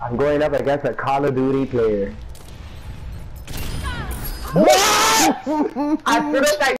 I'm going up against a Call of Duty player. I feel like